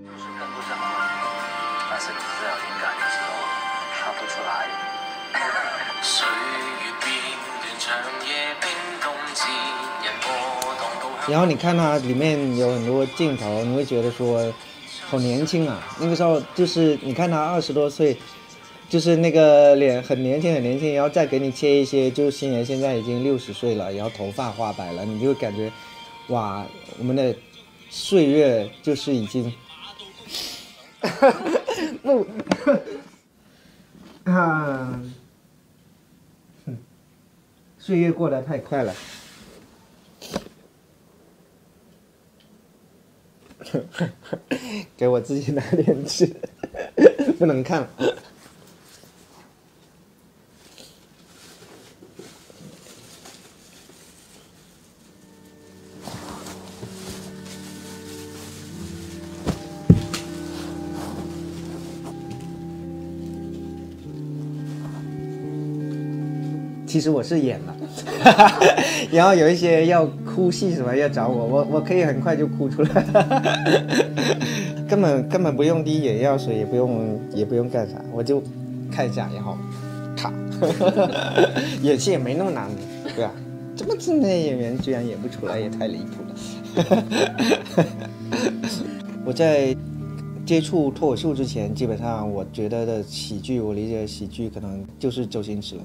就是跟不上，但是你只有灵感的时候唱不出来。岁月变短，长夜冰冻，自然波动到然后你看它里面有很多镜头，你会觉得说好年轻啊。那个时候就是你看他二十多岁，就是那个脸很年轻很年轻，然后再给你切一些，就是新人现在已经六十岁了，然后头发花白了，你就会感觉哇，我们的岁月就是已经 不啊，哼岁月过得太快了。给我自己拿点吃，不能看。其实我是演了，然后有一些要哭戏什么要找我，我我可以很快就哭出来，根本根本不用滴眼药水，也不用也不用干啥，我就看一下，然后卡，演戏也没那么难，对吧？这么正的演员居然演不出来，也太离谱了。我在接触脱口秀之前，基本上我觉得的喜剧，我理解的喜剧可能就是周星驰了。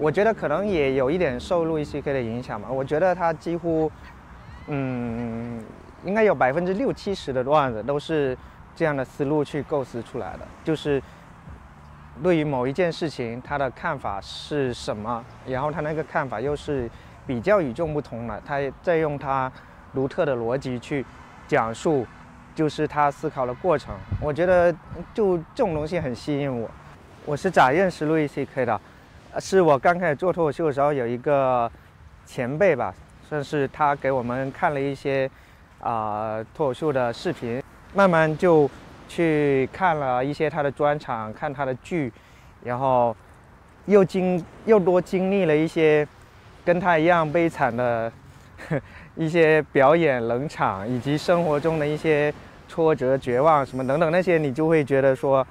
我觉得可能也有一点受路易 C K 的影响吧。我觉得他几乎，嗯，应该有百分之六七十的段子都是这样的思路去构思出来的，就是对于某一件事情他的看法是什么，然后他那个看法又是比较与众不同的，他再用他独特的逻辑去讲述，就是他思考的过程。我觉得就这种东西很吸引我。我是咋认识路易 C K 的？是我刚开始做脱口秀的时候，有一个前辈吧，算是他给我们看了一些啊、脱口秀的视频，慢慢就去看了一些他的专场，看他的剧，然后又经又多经历了一些跟他一样悲惨的 一些表演冷场，以及生活中的一些挫折、绝望什么等等那些，你就会觉得说。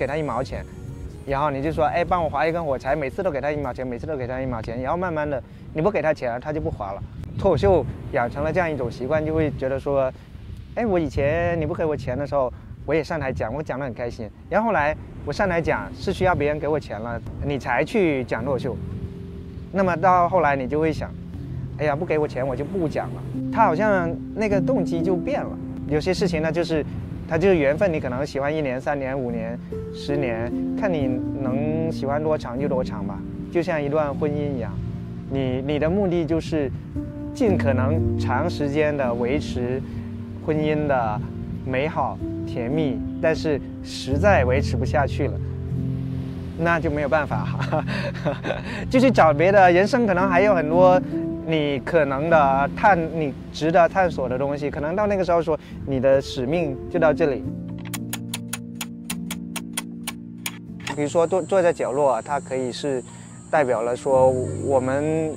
给他一毛钱，然后你就说，哎，帮我划一根火柴，每次都给他一毛钱，每次都给他一毛钱，然后慢慢的你不给他钱，他就不划了。脱口秀养成了这样一种习惯，就会觉得说，哎，我以前你不给我钱的时候，我也上台讲，我讲得很开心。然后后来我上台讲是需要别人给我钱了，你才去讲脱口秀。那么到后来你就会想，哎呀，不给我钱我就不讲了。他好像那个动机就变了。有些事情呢，就是它就是缘分，你可能喜欢一年、三年、五年、十年，看你能喜欢多长就多长吧。就像一段婚姻一样，你你的目的就是尽可能长时间的维持婚姻的美好甜蜜，但是实在维持不下去了，那就没有办法哈，就去找别的。人生可能还有很多你可能的探，你值得探索的东西。可能到那个时候说，你的使命就到这里。比如说坐坐在角落，它可以是代表了说我们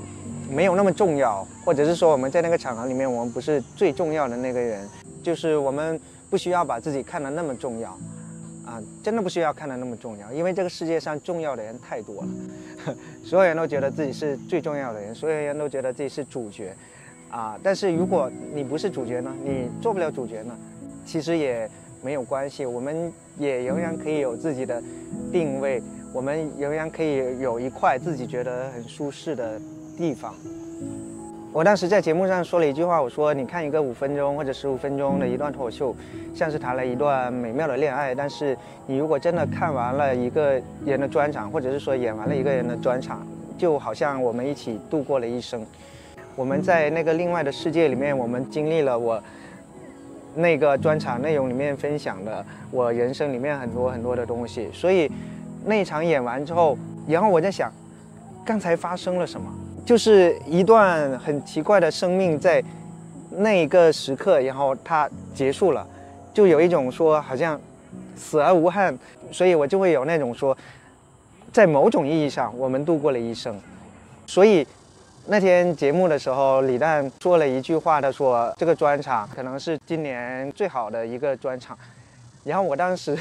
没有那么重要，或者是说我们在那个场合里面我们不是最重要的那个人，就是我们不需要把自己看得那么重要。啊，真的不需要看得那么重要，因为这个世界上重要的人太多了，所有人都觉得自己是最重要的人，所有人都觉得自己是主角，啊，但是如果你不是主角呢，你做不了主角呢，其实也没有关系，我们也仍然可以有自己的定位，我们仍然可以有一块自己觉得很舒适的地方。我当时在节目上说了一句话，我说：“你看一个五分钟或者十五分钟的一段脱口秀，像是谈了一段美妙的恋爱。但是你如果真的看完了一个人的专场，或者是说演完了一个人的专场，就好像我们一起度过了一生。我们在那个另外的世界里面，我们经历了我那个专场内容里面分享的我人生里面很多很多的东西。所以那一场演完之后，然后我在想，刚才发生了什么？”就是一段很奇怪的生命，在那一个时刻，然后它结束了，就有一种说好像死而无憾，所以我就会有那种说，在某种意义上，我们度过了一生。所以那天节目的时候，李诞说了一句话，他说这个专场可能是今年最好的一个专场，然后我当时。